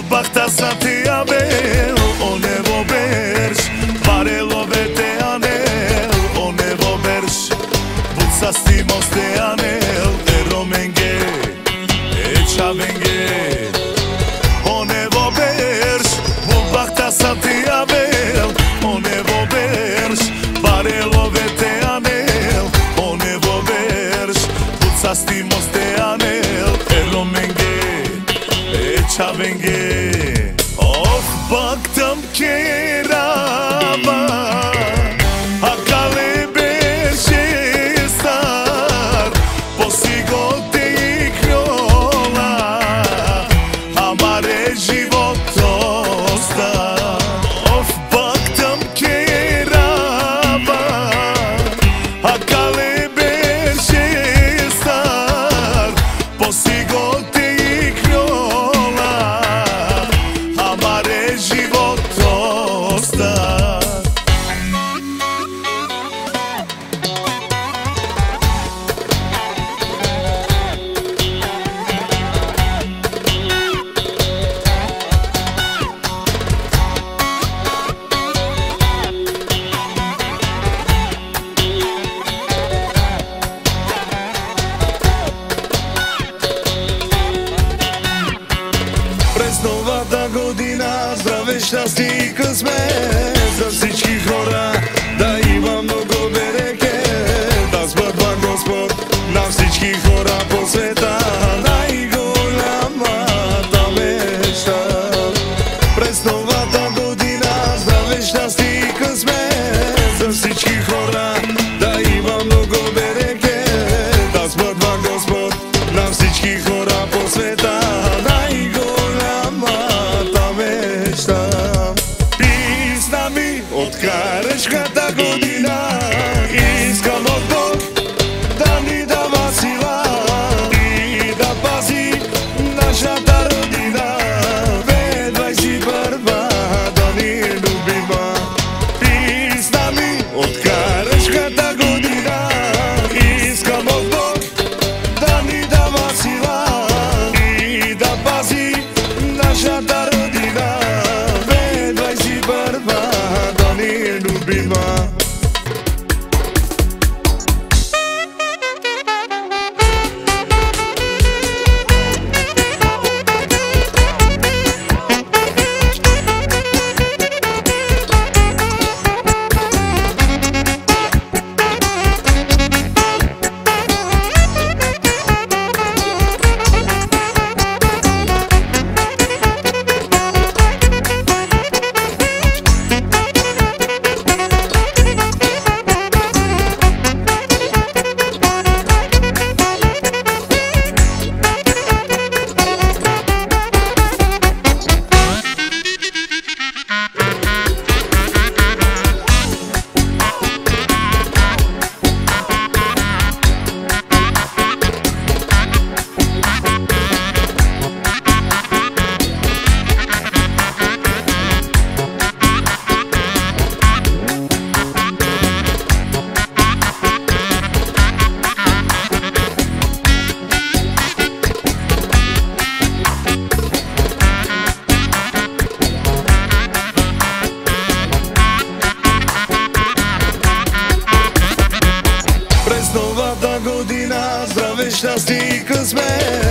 Beobachter Santiago. Новата година. Здраве, щастие и късмет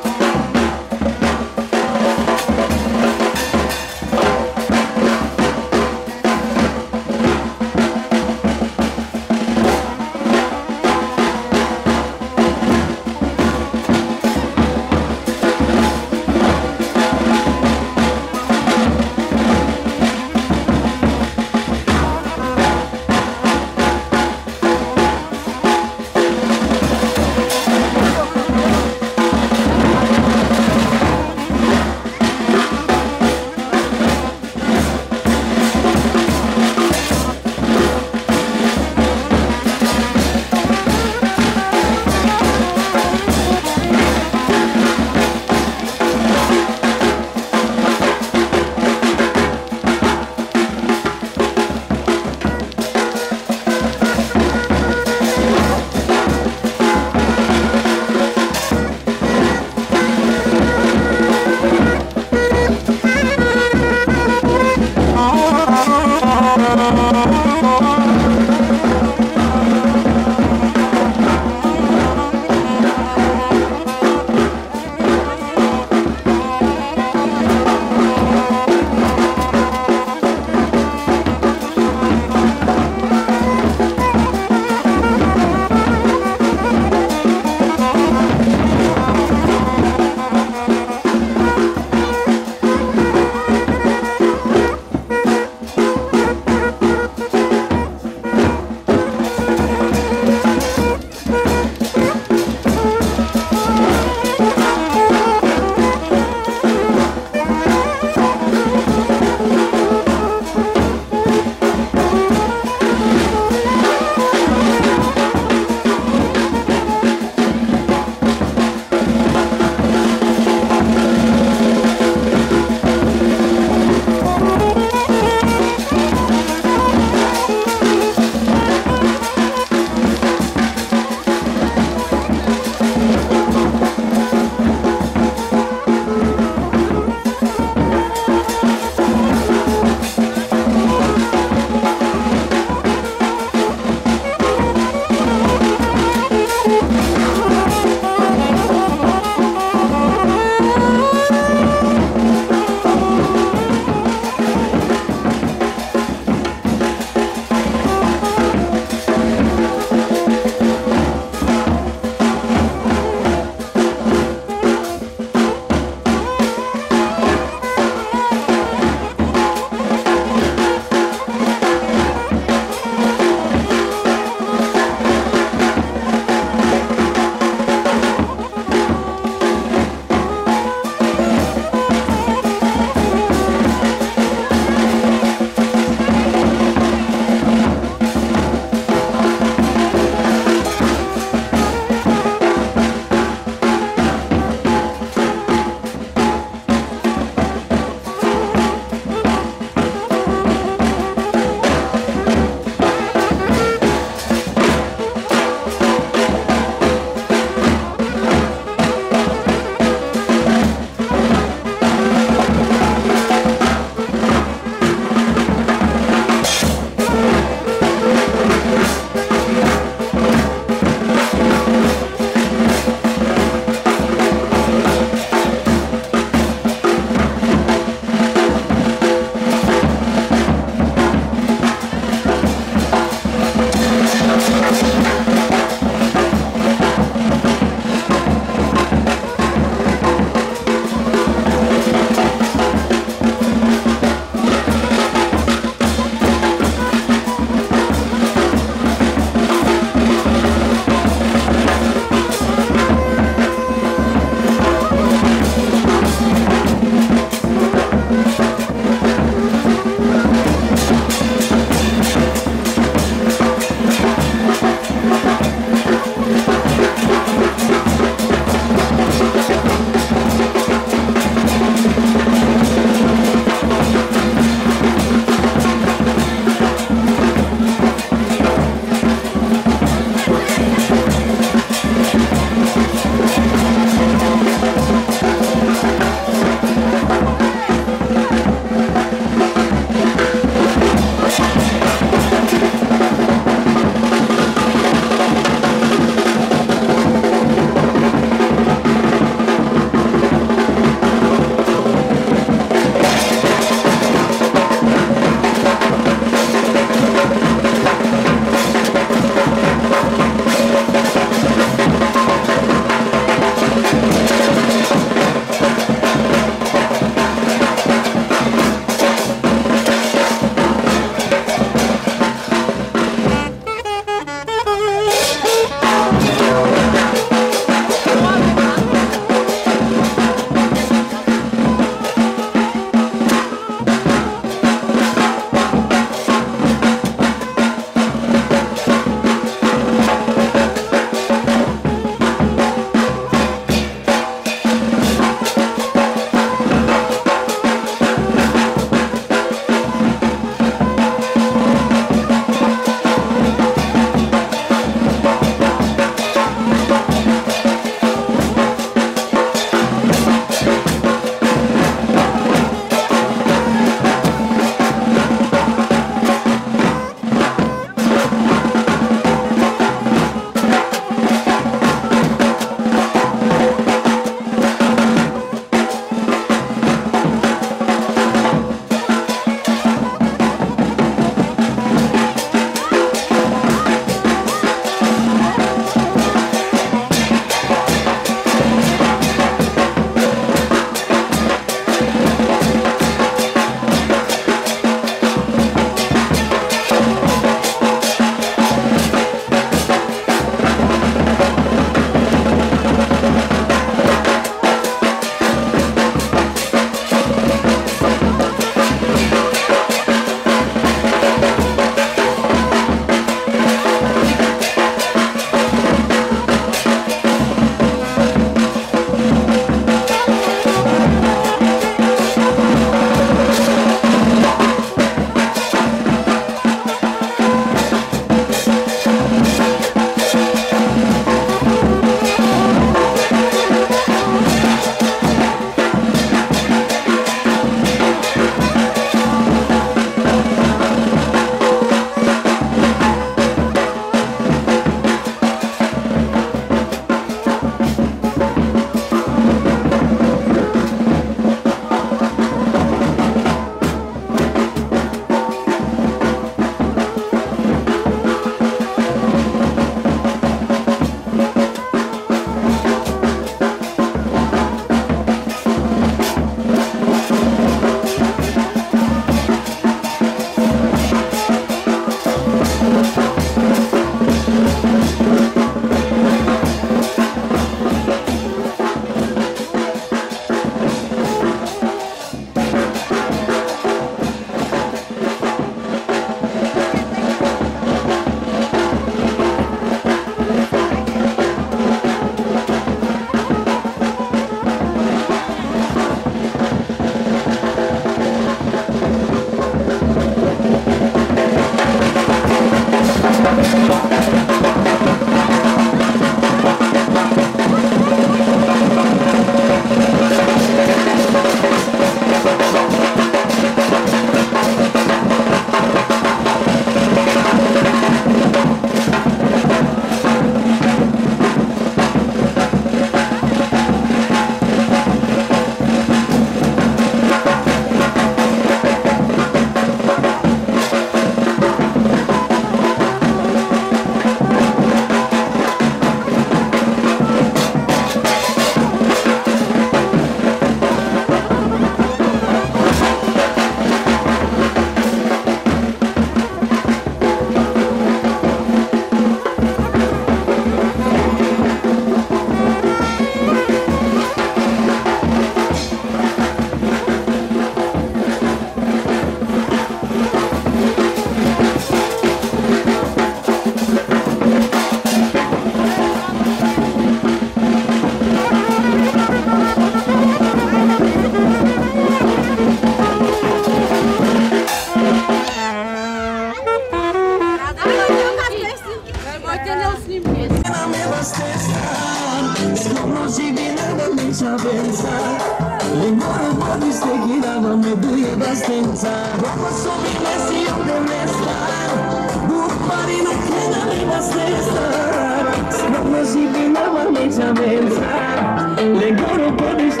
comienza a le corro por este.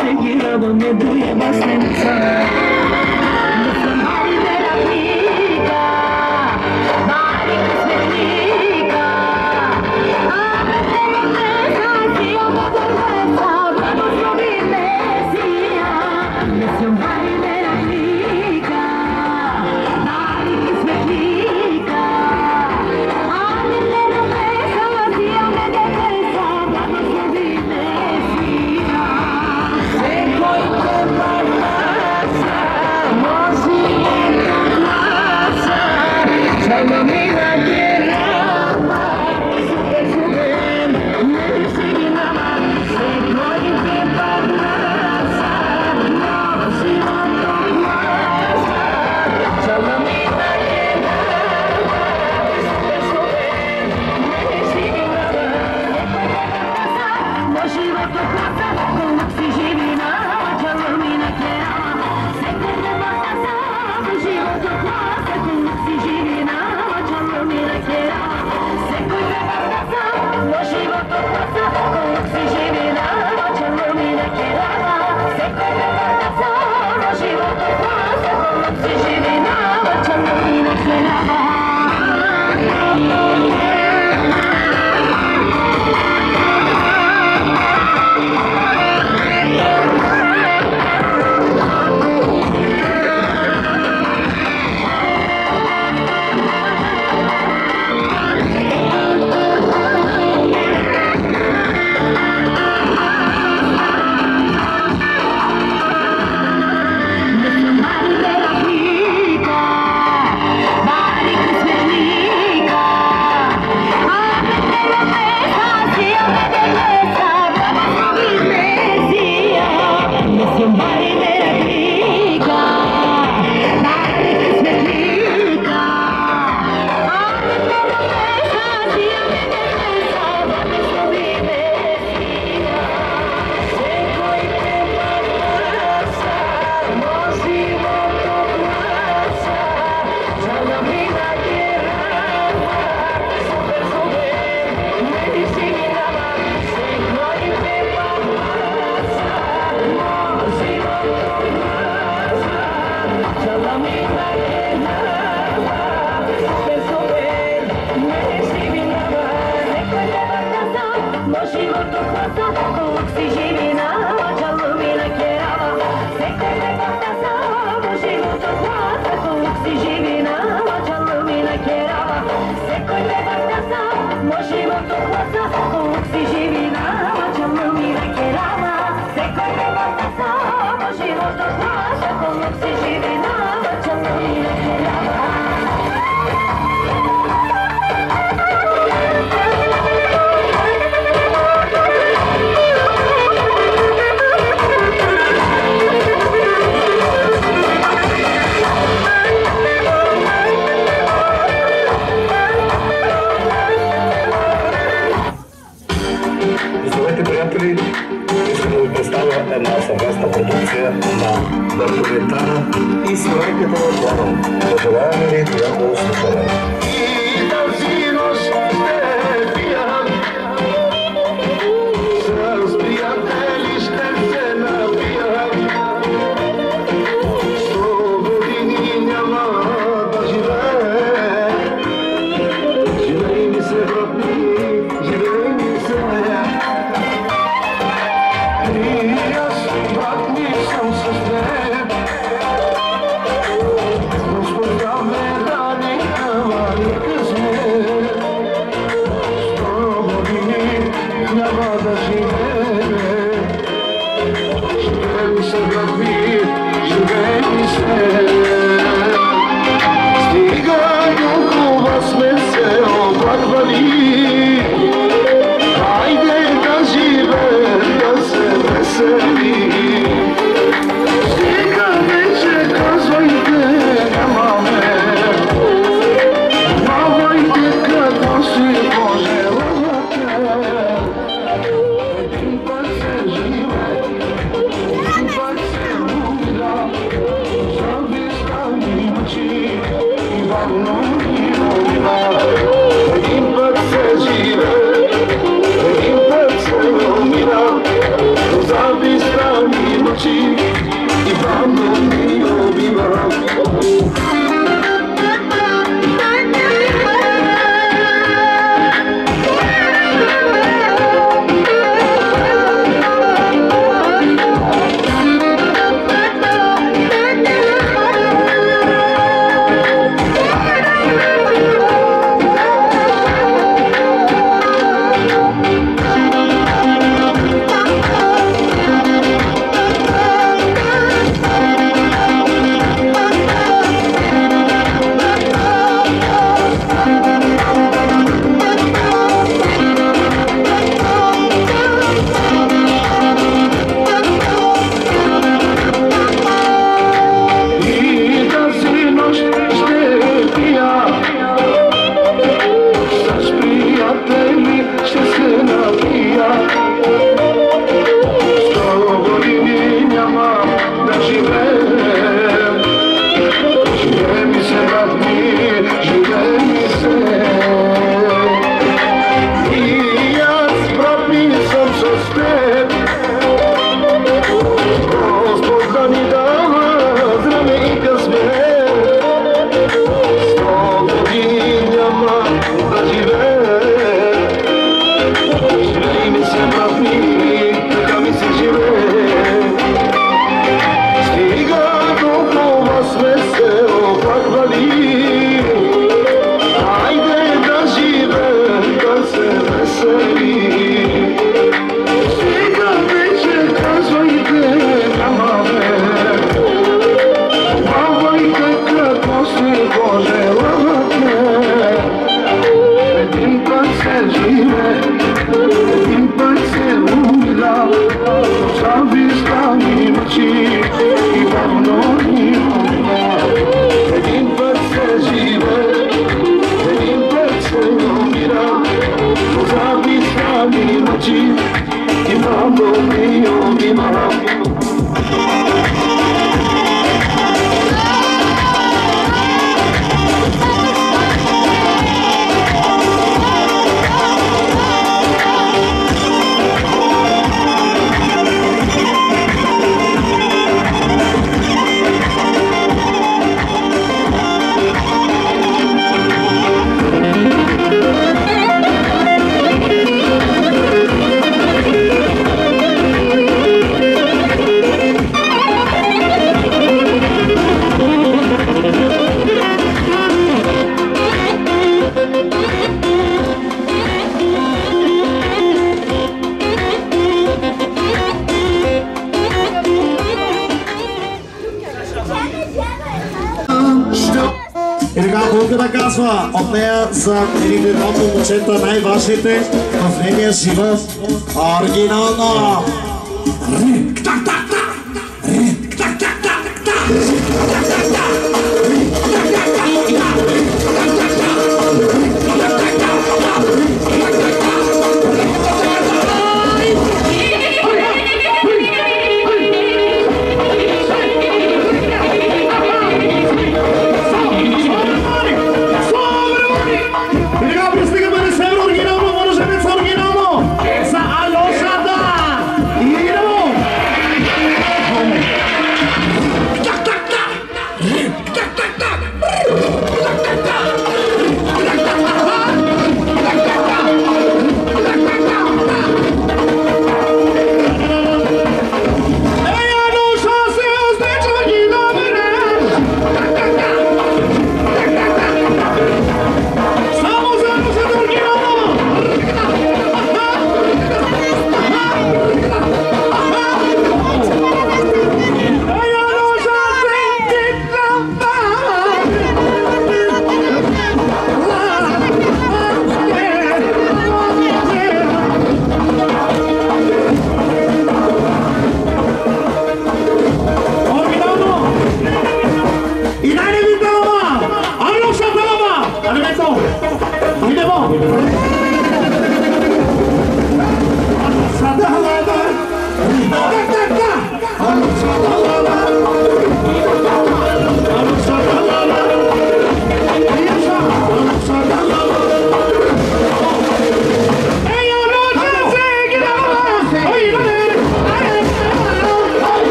e a as minhas